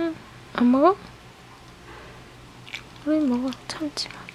응, 안 먹어? 우리 먹어, 참치만.